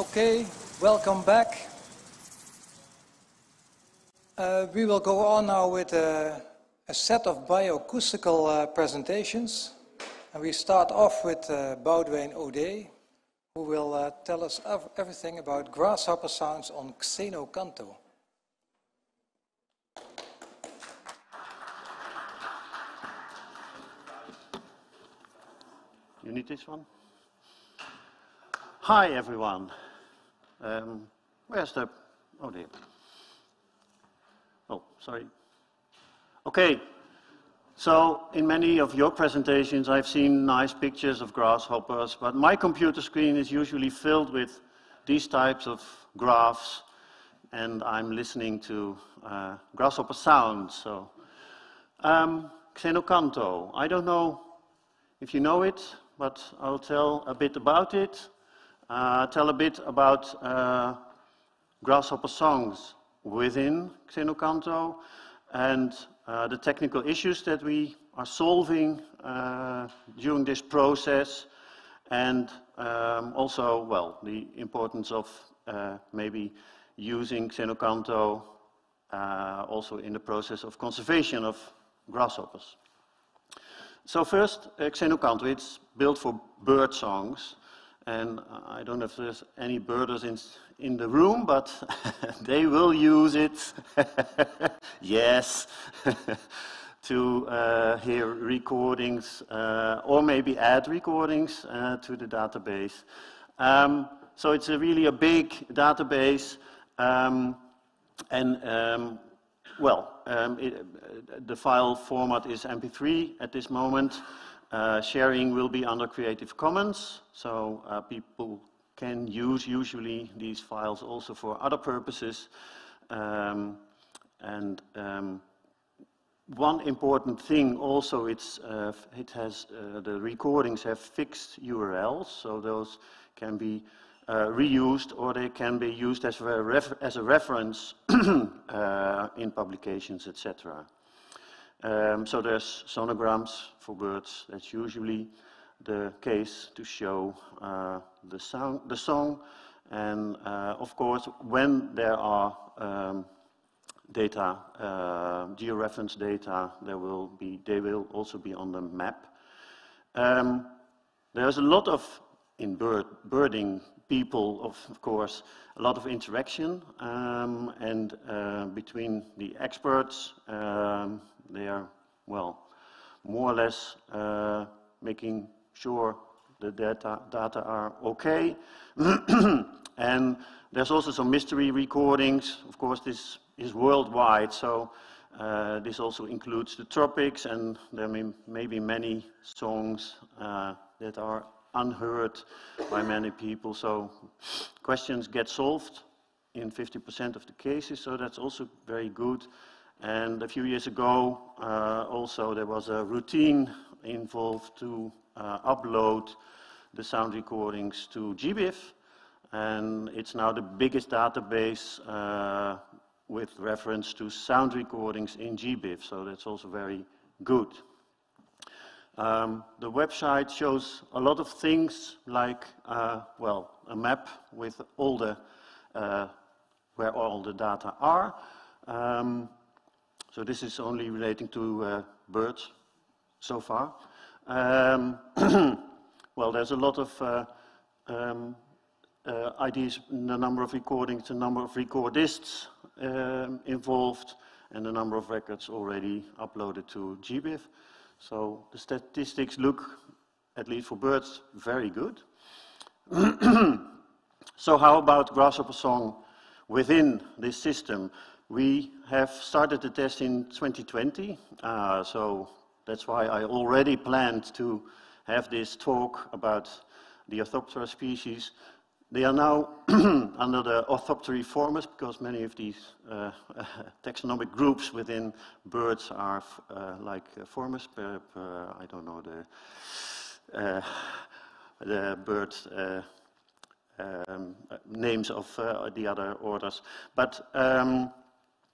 Okay, welcome back. Uh, we will go on now with a, a set of bioacoustical uh, presentations. And we start off with uh, Baudewijn Odé, who will uh, tell us ev everything about grasshopper sounds on Xeno-Canto. You need this one? Hi, everyone. Um, where's the... Oh, dear. Oh, sorry. Okay. So, in many of your presentations, I've seen nice pictures of grasshoppers, but my computer screen is usually filled with these types of graphs, and I'm listening to uh, grasshopper sounds. So, um, Xeno-Canto. I don't know if you know it, but I'll tell a bit about it. Uh, tell a bit about uh, grasshopper songs within Xeno-Canto and uh, the technical issues that we are solving uh, during this process and um, also, well, the importance of uh, maybe using Xeno-Canto uh, also in the process of conservation of grasshoppers. So first, Xeno-Canto, it's built for bird songs. And I don't know if there's any birders in, in the room, but they will use it, yes, to uh, hear recordings uh, or maybe add recordings uh, to the database. Um, so it's a really a big database. Um, and um, well, um, it, the file format is MP3 at this moment. Uh, sharing will be under Creative Commons, so uh, people can use usually these files also for other purposes. Um, and um, one important thing also, it's, uh, it has, uh, the recordings have fixed URLs, so those can be uh, reused or they can be used as a, as a reference in publications, etc. Um, so there's sonograms for birds. That's usually the case to show uh, the, sound, the song. And uh, of course, when there are um, data, uh, georeference data, there will be, they will also be on the map. Um, there's a lot of, in bird, birding, people, of, of, course, a lot of interaction um, and uh, between the experts, um, they are, well, more or less uh, making sure the data, data are okay. and there's also some mystery recordings. Of course, this is worldwide, so uh, this also includes the tropics, and there may, may be many songs uh, that are unheard by many people. So questions get solved in 50% of the cases, so that's also very good. And a few years ago, uh, also there was a routine involved to uh, upload the sound recordings to GBIF. And it's now the biggest database uh, with reference to sound recordings in GBIF. So that's also very good. Um, the website shows a lot of things like, uh, well, a map with all the, uh, where all the data are. Um, so this is only relating to uh, birds so far. Um, well, there's a lot of uh, um, uh, ideas, the number of recordings, the number of recordists um, involved, and the number of records already uploaded to GBIF. So the statistics look, at least for birds, very good. so how about grasshopper song within this system? We have started the test in 2020, uh, so that's why I already planned to have this talk about the Orthoptera species. They are now under the Orthopteriformes because many of these uh, taxonomic groups within birds are uh, like uh, formes, per, per, I don't know the, uh, the bird uh, um, names of uh, the other orders. But um,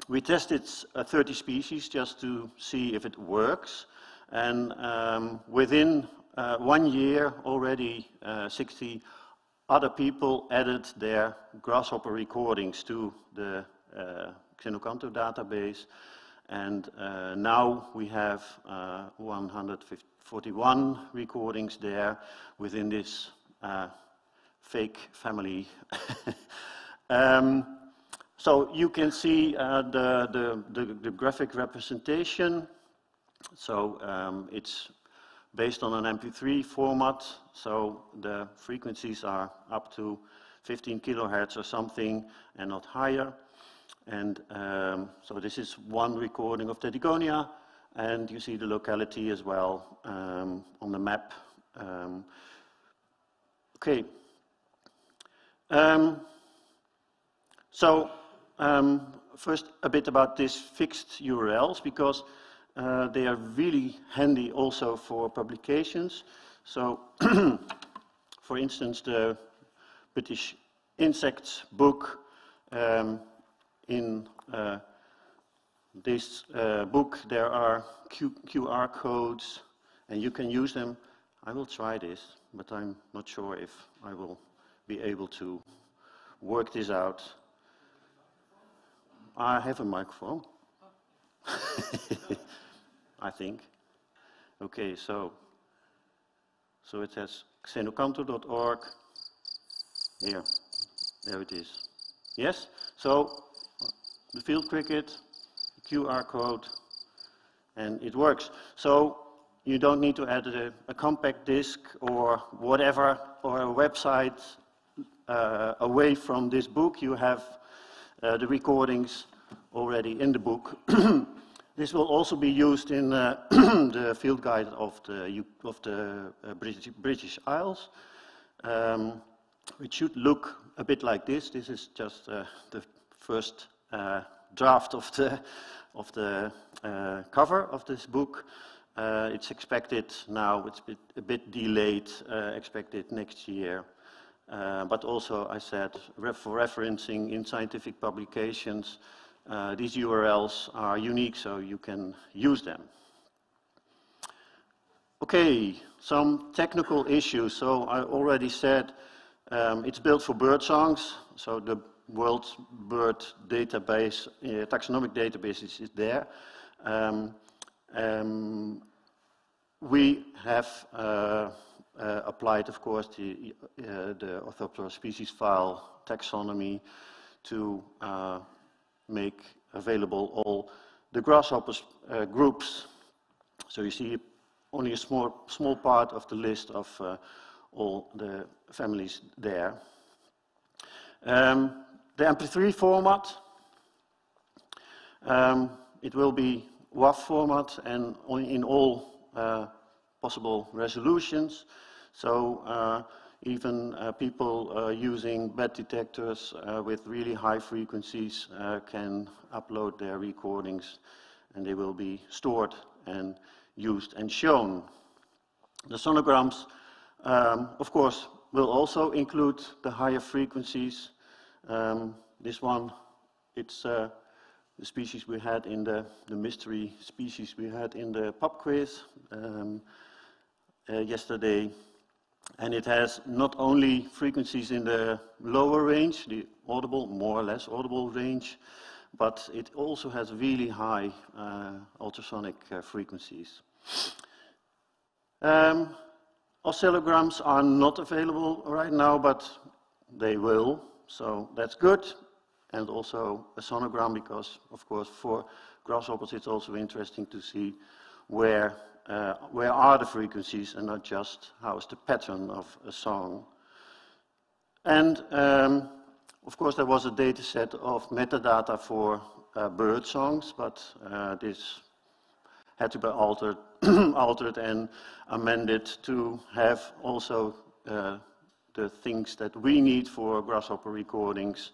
we tested uh, 30 species just to see if it works. And um, within uh, one year, already uh, 60 other people added their grasshopper recordings to the uh, Xeno-Canto database. And uh, now we have uh, 141 recordings there within this fake family. um, so you can see uh, the, the, the, the, graphic representation. So um, it's based on an MP3 format, so the frequencies are up to 15 kilohertz or something and not higher. And um, so this is one recording of Tettigonia, and you see the locality as well um, on the map. Um, okay. Um, so um, first a bit about these fixed URLs, because uh, they are really handy also for publications. So, for instance, the British Insects book um, in uh, this uh, book there are Q QR codes and you can use them. I will try this, but I'm not sure if I will be able to work this out. I have a microphone. I think. Okay, so, so it says xenocanto.org. Here, there it is. Yes, so the field cricket, QR code, and it works. So you don't need to add a, a compact disc or whatever, or a website uh, away from this book. You have uh, the recordings already in the book. This will also be used in uh, the field guide of the, of the uh, British, British, Isles, um, which should look a bit like this. This is just uh, the first uh, draft of the, of the cover of this book. It's expected now, it's a bit, a bit delayed, expected next year. But also, I said, for referencing in scientific publications, uh, these URLs are unique, so you can use them. Okay, some technical issues. So I already said um, it's built for bird songs, so the world bird database, uh, taxonomic database is, is there. Um, um, we have uh, applied, of course, the, uh, the Orthoptera species file taxonomy to uh, make available all the grasshopper uh, groups. So you see only a small, small part of the list of uh, all the families there. Um, the MP3 format, um, it will be WAV format and in all uh, possible resolutions. So uh, even uh, people uh, using bat detectors with really high frequencies can upload their recordings and they will be stored and used and shown. The sonograms, um, of course, will also include the higher frequencies. Um, this one, it's uh, the species we had in the, the mystery species we had in the pub quiz um, uh, yesterday. And it has not only frequencies in the lower range, the audible, more or less audible range, but it also has really high uh, ultrasonic uh, frequencies. Um, oscillograms are not available right now, but they will, so that's good. And also a sonogram, because of course for grasshoppers it's also interesting to see where uh, where are the frequencies and not just how is the pattern of a song. And um, of course there was a data set of metadata for uh, bird songs, but uh, this had to be altered, altered and amended to have also uh, the things that we need for grasshopper recordings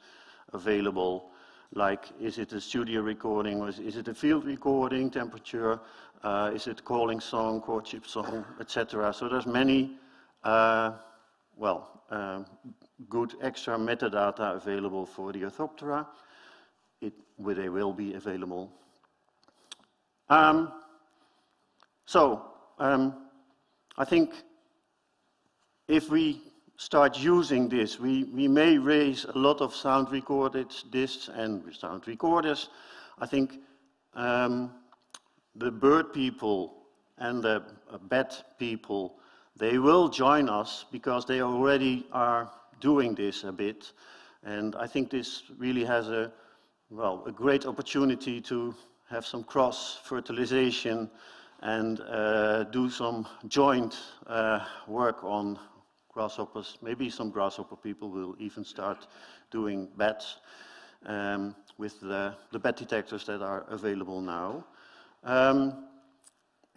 available like is it a studio recording or is, it a field recording, temperature, uh, is it calling song, courtship song, etc. So there's many, uh, well, uh, good extra metadata available for the Orthoptera. It, where they will be available. Um, so, um, I think if we start using this. We, we may raise a lot of sound recorded discs and sound recorders. I think um, the bird people and the bat people, they will join us because they already are doing this a bit. And I think this really has a, well, a great opportunity to have some cross-fertilization and uh, do some joint uh, work on grasshoppers. Maybe some grasshopper people will even start doing bats um, with the, the bat detectors that are available now. Um,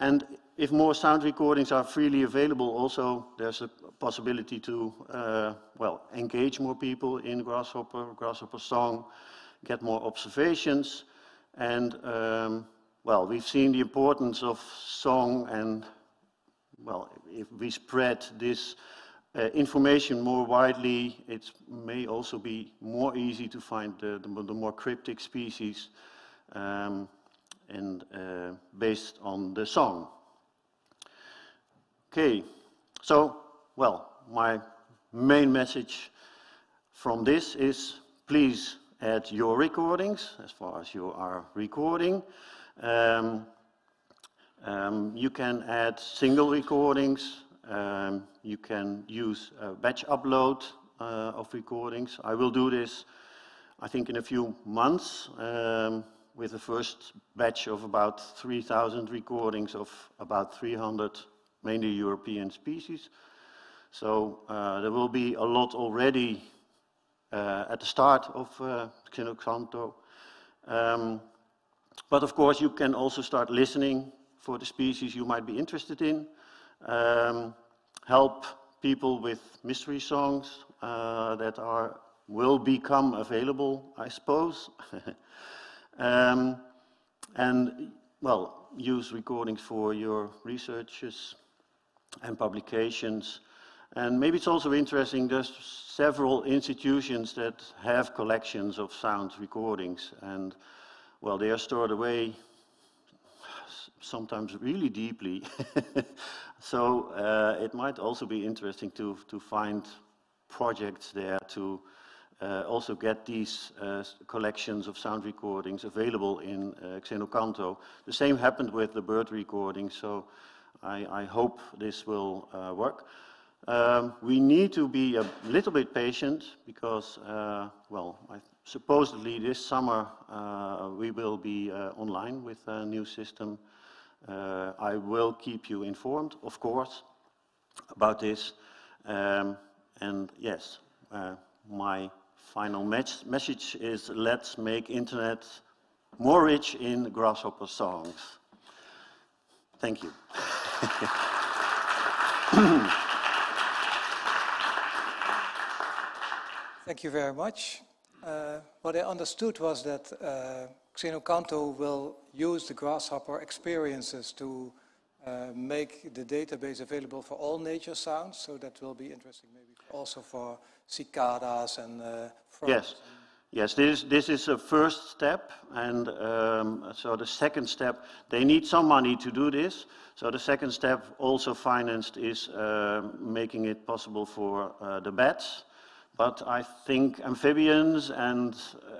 and if more sound recordings are freely available, also there's a possibility to, uh, well, engage more people in Grasshopper, Grasshopper song, get more observations, and, um, well, we've seen the importance of song and, well, if we spread this uh, information more widely, it may also be more easy to find the, the, the more cryptic species um, and uh, based on the song. Okay, so, well, my main message from this is please add your recordings as far as you are recording. Um, um, you can add single recordings. Um, you can use a batch upload uh, of recordings. I will do this, I think, in a few months um, with the first batch of about 3,000 recordings of about 300 mainly European species. So uh, there will be a lot already uh, at the start of uh, Xeno-Canto. Um, but of course you can also start listening for the species you might be interested in. Um, help people with mystery songs uh, that are will become available, I suppose. um, and well, use recordings for your researches and publications. And maybe it's also interesting, there's several institutions that have collections of sound recordings and well, they are stored away sometimes really deeply. so uh, it might also be interesting to, to find projects there to uh, also get these uh, collections of sound recordings available in uh, Xeno-Canto. The same happened with the bird recording, so I, I hope this will uh, work. Um, we need to be a little bit patient because, uh, well, I, supposedly this summer uh, we will be uh, online with a new system. Uh, I will keep you informed, of course, about this. Um, and yes, uh, my final message is let's make internet more rich in grasshopper songs. Thank you. Thank you very much. Uh, what I understood was that uh, Xeno-Canto will use the Grasshopper experiences to uh, make the database available for all nature sounds, so that will be interesting maybe also for cicadas and uh, frogs. Yes. Yes, this, this is a first step, and um, so the second step, they need some money to do this. So the second step, also financed, is uh, making it possible for uh, the bats. But I think amphibians and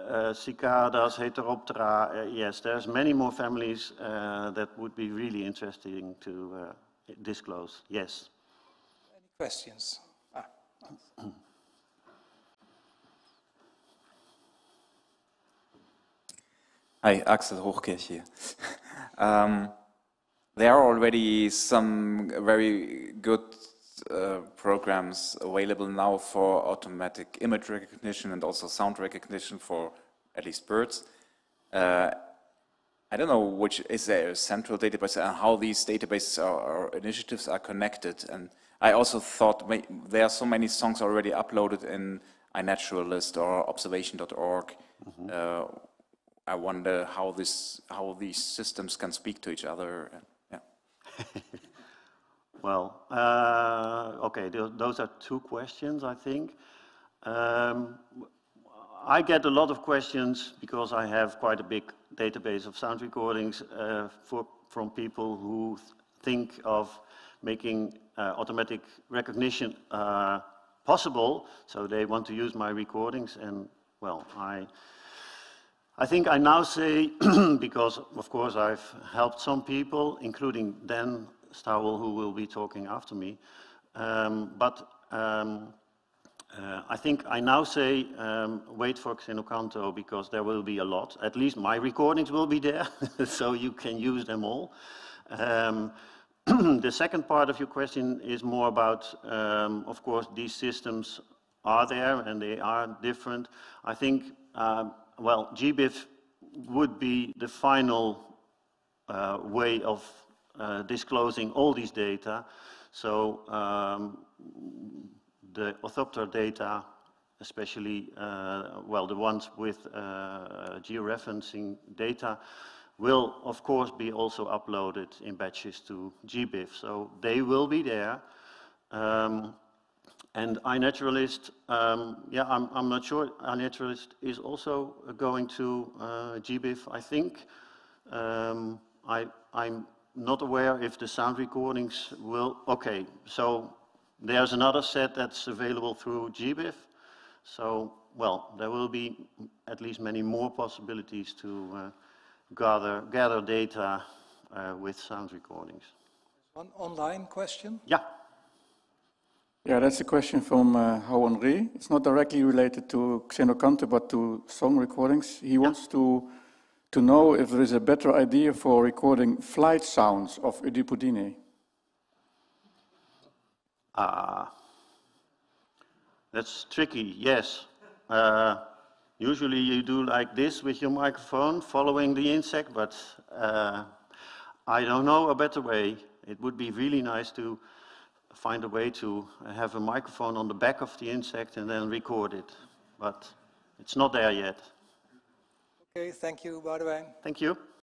uh, cicadas, Heteroptera, uh, yes, there's many more families uh, that would be really interesting to uh, disclose. Yes. Any questions? Ah. Hi, Axel Hochkirch here. um, there are already some very good uh, programs available now for automatic image recognition and also sound recognition for at least birds. Uh, I don't know which is there a central database and how these databases or, or initiatives are connected. And I also thought there are so many songs already uploaded in iNaturalist or observation.org. Mm -hmm. uh, I wonder how this how these systems can speak to each other. Yeah. well, uh, okay, those are two questions, I think. Um, I get a lot of questions because I have quite a big database of sound recordings uh, for, from people who think of making uh, automatic recognition uh, possible. So they want to use my recordings, and well, I. I think I now say, because of course I've helped some people, including Dan Stowell, who will be talking after me, um, but um, uh, I think I now say um, wait for Xeno-Canto because there will be a lot. At least my recordings will be there, so you can use them all. Um, the second part of your question is more about, um, of course, these systems are there and they are different. I think, uh, well, GBIF would be the final uh, way of uh, disclosing all these data. So um, the orthopter data, especially, uh, well, the ones with uh, georeferencing data, will of course be also uploaded in batches to GBIF. So they will be there. Um, and iNaturalist, um, yeah, I'm, I'm not sure. iNaturalist is also going to uh, GBIF, I think. Um, I, I'm not aware if the sound recordings will, okay, so there's another set that's available through GBIF. So, well, there will be at least many more possibilities to uh, gather, gather data uh, with sound recordings. One online question. Yeah. Yeah, that's a question from uh, Hao Henri. It's not directly related to Xeno-Canto, but to song recordings. He wants to to know if there is a better idea for recording flight sounds of Oedipodine. Ah, that's tricky, yes. Uh, usually you do like this with your microphone, following the insect, but uh, I don't know a better way. It would be really nice to find a way to have a microphone on the back of the insect and then record it, but it's not there yet. Okay, thank you, Baudewijn. Thank you.